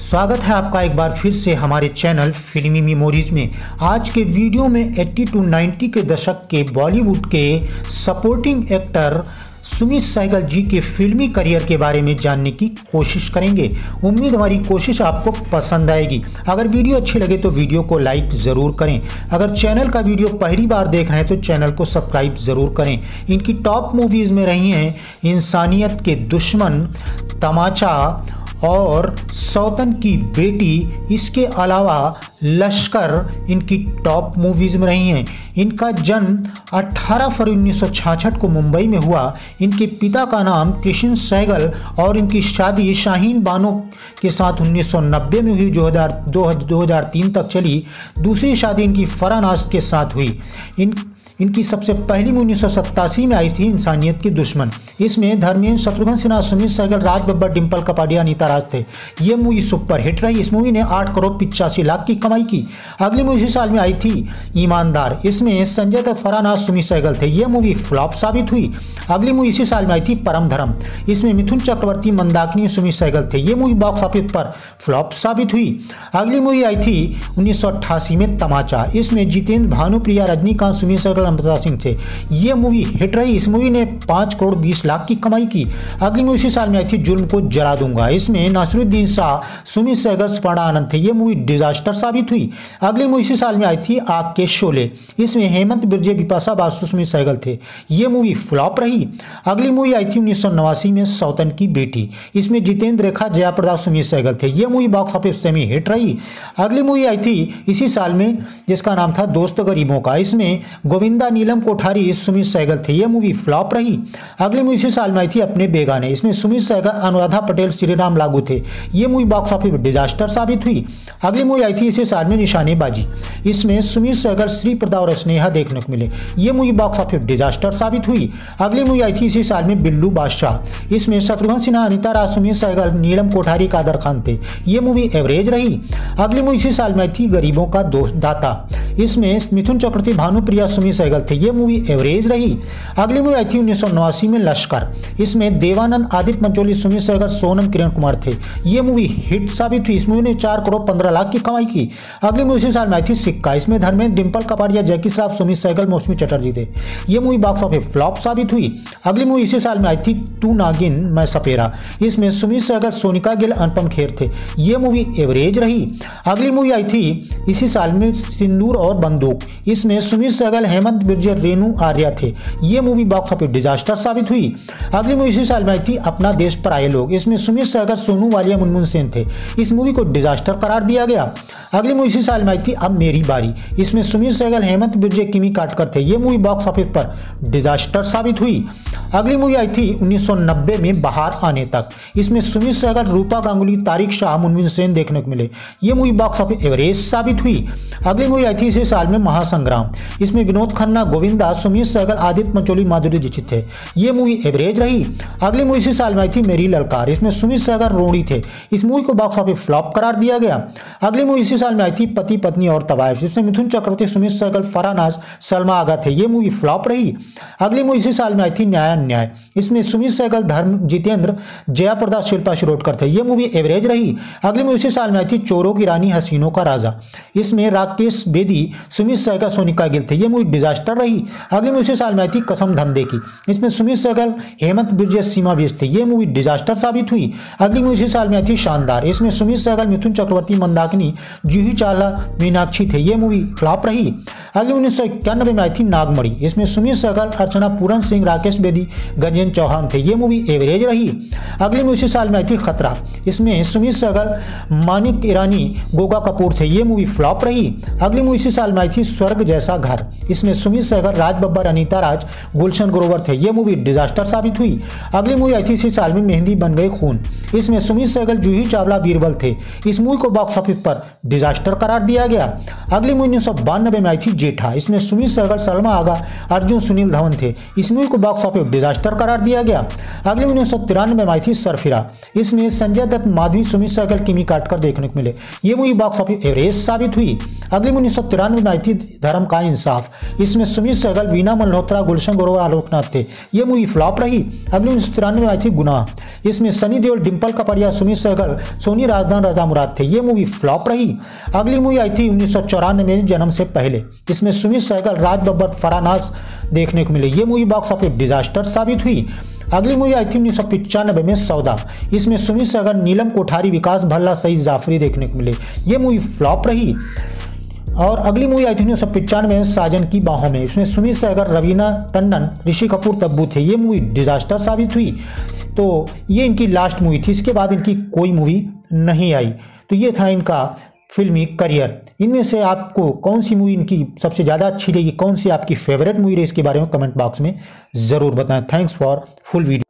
स्वागत है आपका एक बार फिर से हमारे चैनल फिल्मी मेमोरीज में। आज के वीडियो में 80 टू 90 के दशक के बॉलीवुड के सपोर्टिंग एक्टर सुमित सहगल जी के फिल्मी करियर के बारे में जानने की कोशिश करेंगे। उम्मीद हमारी कोशिश आपको पसंद आएगी। अगर वीडियो अच्छी लगे तो वीडियो को लाइक ज़रूर करें। अगर चैनल का वीडियो पहली बार देख रहे हैं तो चैनल को सब्सक्राइब ज़रूर करें। इनकी टॉप मूवीज़ में रही हैं इंसानियत के दुश्मन, तमाचा और सौतन की बेटी, इसके अलावा लश्कर इनकी टॉप मूवीज़ में रही हैं। इनका जन्म 18 फरवरी उन्नीस को मुंबई में हुआ। इनके पिता का नाम कृष्ण सहगल और इनकी शादी शाहीन बानो के साथ 1990 में हुई। जो हज़ार दो हज़ार तीन तक चली। दूसरी शादी इनकी फरानास के साथ हुई। इन इनकी सबसे पहली उन्नीस में आई थी इंसानियत के दुश्मन। इसमें धर्मेंद्र शत्रुघ्न सिन्हा सुमित सहगल, राज बब्बर डिम्पल कपाडिया, अनिता राज थे। ये मूवी सुपर हिट रही। इस मूवी ने आठ करोड़ पिचासी लाख की कमाई की। अगली मूवी इसी साल में आई थी, ईमानदार। इसमें संजय दत्त फरानाज सुमित सहगल थे। ये मूवी फ्लॉप साबित हुई। अगली मूवी इसी साल में आई थी, परम धर्म। इसमें मिथुन चक्रवर्ती, मंदाकिनी सुमित सहगल थे। ये मूवी बॉक्स ऑफ़िस पर फ्लॉप साबित हुई। अगली मूवी आई थी उन्नीस सौ अट्ठासी में तमाचा। इसमें जितेंद्र, भानुप्रिया, रजनीकांत सुमित सहगल अमृता सिंह थे। ये मूवी हिट रही। इस मूवी ने पाँच करोड़ बीस लाख की कमाई की। अगली मूवी इसी साल में आई थी, जुल्म को जला दूँगा। इसमें नासरुद्दीन शाह, सुमित सहगल स्पर्णा आनंद थे। ये मूवी डिजास्टर साबित हुई। अगली मूवी इसी साल में आई थी, आग के शोले। इसमें हेमंत बिरजे बिपाशा, बासु, सुमित सहगल थे। ये मूवी फ्लॉप रही। अगली मूवी आई थी उन्नीस में, सौतन की बेटी। इसमें जितेंद्र रेखा, जयाप्रदा, सुमित सहगल थे। ये movie box office semi hit रही। अगली मूवी आई थी इसी साल में, जिसका नाम था दोस्त गरीबों का। इसमें गोविंदा नीलम कोठारी सुमित सहगल थे। ये मूवी फ्लॉप रही। अगली मूवी इसी साल में आई थी अपने बेगाने। इसमें सुमित सहगल, अनुराधा पटेल, श्रीराम लागू थे। ये मूवी बॉक्स ऑफ़िस डिजास्टर साबित हुई। अगली मूवी आई थी इसी साल में निशानेबाजी। इसमें सुमित सहगल श्री प्रदा और स्नेहा देखने को मिले। ये मूवी बॉक्स ऑफ़िस डिजास्टर साबित हुई। अगली मूवी आई थी इसी साल में बिल्लू बादशाह। इसमें शत्रुघ्न सिन्हा, अनिता राज सुमित सहगल, नीलम कोठारी, कादर खान थे। ये मूवी एवरेज रही। अगली मूवी इसी साल में आई थी गरीबों का दोस्त दाता। इसमें मिथुन चक्रवर्ती, भानुप्रिया, सुमित सहगल थे। ये मूवी एवरेज रही। अगली मूवी आई थी उन्नीस में लश्कर। इसमें देवानंद, आदित्य मंचोली, सुमित सहगल, सोनम किरण कुमार थे। ये मूवी हिट साबित हुई। इस मूवी ने चार करोड़ पंद्रह लाख की कमाई की। अगली मूवी इसी साल में आई थी सिक्का। इसमें धर्मेंद्र डिम्पल कपाड़िया जैकी श्राफ सुमित सहगल, मौसमी चटर्जी थे। ये मूवी बॉक्स ऑफ़िस फ्लॉप साबित हुई। अगली मूवी इसी साल में आई थी टू नागिन, मैं सपेरा। इसमें सुमित सहगल, सोनिका गिल, अनुपम खेर थे। ये मूवी एवरेज रही। अगली मूवी आई थी इसी साल में सिंदूर और बंदूक। इसमें सुमित सहगल, हेमंत बिरजर रेणु आर्या थे। ये मूवी बॉक्स ऑफ़िस डिजास्टर साबित हुई। अगली मूवी इसी साल में आई थी, अपना देश पर आए लोग। इसमें सुमित सहगल सोनू वालिया, मुनमुन सेन थे। इस मूवी को डिजास्टर करार दिया गया। अगली मूवी इसी साल में आई थी, अब मेरी बारी। इसमें सुमित सहगल हेमंत बिरजे किमी काटकर थे। ये मूवी बॉक्स ऑफ़िस पर डिजास्टर साबित हुई। अगली मूवी आई थी 1990 में बाहर आने तक। इसमें सुमित सहगल रूपा गांगुली, तारिक शाह, मुनविन सेन देखने को मिले। ये मूवी बॉक्स ऑफ़िस एवरेज साबित हुई। अगली मूवी आई थी इसी साल में महासंग्राम। इसमें विनोद खन्ना, गोविंदा, सुमित सहगल आदित्य मंचोली, माधुरी दीक्षित थे। ये मूवी एवरेज रही। अगली मूवी इसी साल में आई थी मेरी ललकार। इसमें सुमित सहगल रोड़ी थे। इस मूवी को बॉक्स ऑफ़िस फ्लॉप करार दिया गया। अगली मूवी इसी साल में आई थी पति, पत्नी और तवायफ जिसमें मिथुन चक्रवर्ती, सुमित सहगल फरानाज सलमा आगा थे। ये मूवी फ्लॉप रही। अगली मूवी इसी साल में आई थी न्याय न्याय इसमें सुमित सहगल, धर्म, जितेंद्र, जया प्रदा शिल्पा शिरोडकर थे। ये मूवी एवरेज रही। अगली मूवी इसी साल में आई थी चोरों की रानी हसीनों का राजा। इसमें राकेश बेदी, सुमित सहगल, सोनिका गिल थे। ये मूवी डिजास्टर रही। अगली मूवी इसी साल में आई थी कसम धंधे की। इसमें सुमित सहगल, हेमंत बिरजे, सीमा बीज थे। ये मूवी डिजास्टर साबित हुई। अगली मूवी इसी साल में आई थी शानदार। इसमें सुमित सहगल, मिथुन चक्रवर्ती, मंदाकिनी, जूही चावला, मीनाक्षी थे। ये मूवी फ्लॉप रही। अगली उन्नीस सौ इक्यानवे में आई थी नागमणि। इसमें सुमित सहगल, अर्चना पूरन सिंह, राकेश बेदी गजेंद्र चौहान थे। ये मूवी एवरेज रही। अगली मूवी इसी साल में आई थी खतरा। इसमें सुमित सहगल, मानिक ईरानी, गोगा कपूर थे। ये मूवी फ्लॉप रही। अगली मूवी इसी साल में आई थी, स्वर्ग जैसा घर। इसमें सुमित सहगल, राज बब्बर, अनिता राज, गुलशन ग्रोवर थे। ये मूवी डिजास्टर साबित हुई। अगली मूवी आई थी इसी साल में, मेहंदी बन गए खून। इसमें सुमित सहगल, जूही चावला, बीरबल थे। इस मूवी को बॉक्स ऑफ़िस पर डिजास्टर करार दिया गया। अगली मूवी उन्नीस सौ बानबे में आई थी, जेठा। इसमें सुमित सहगल, सलमा आगा, अर्जुन, सुनील धवन थे। इस मूवी को बॉक्स ऑफ़िस डिजास्टर करार दिया गया। अगली मूवी उन्नीस सौ तिरानवे में आई थी, सरफिरा। इसमें संजय दत्त माधवी सुमित सहगल किमी काटकर देखने को मिले। ये मूवी बॉक्स ऑफ़िस एवरेज साबित हुई। अगली उन्नीस सौ तिरानवे में आई थी धर्म का इंसाफ। इसमें सुमित सहगल, वीना मल्होत्रा, गुलशन ग्रोवर आलोकनाथ थे। ये मूवी फ्लॉप रही। अगली उन्नीस सौ तिरानवे में आई थी गुनाह इसमें सनी देओल डिम्पल कपड़िया, सुमित सहगल, सोनी राजदान राजा मुराद थे। ये मूवी फ्लॉप रही। अगली मूवी आई थी उन्नीस सौ चौरानवे में जन्म से पहले। इसमें सुमित सहगल, राज बब्बर, फरानाज देखने को मिले। ये मूवी बॉक्स ऑफ़िस डिजास्टर साबित हुई। अगली मूवी आई थी उन्नीस सौ पिचानबे में सौदा। इसमें सुमित सहगल नीलम कोठारी, विकास भल्ला, सईद जाफरी देखने को मिले। ये मूवी फ्लॉप रही। और अगली मूवी आई थी उन्नीस सौ पिचानवे में साजन की बाहों में। इसमें सुमित सहगल रवीना टंडन, ऋषि कपूर तब्बू थे, ये मूवी डिजास्टर साबित हुई। तो ये इनकी लास्ट मूवी थी। इसके बाद इनकी कोई मूवी नहीं आई। तो ये था इनका फिल्मी करियर। इनमें से आपको कौन सी मूवी इनकी सबसे ज़्यादा अच्छी लगी? कौन सी आपकी फेवरेट मूवी रही? इसके बारे में कमेंट बॉक्स में ज़रूर बताएँ। Thanks for full video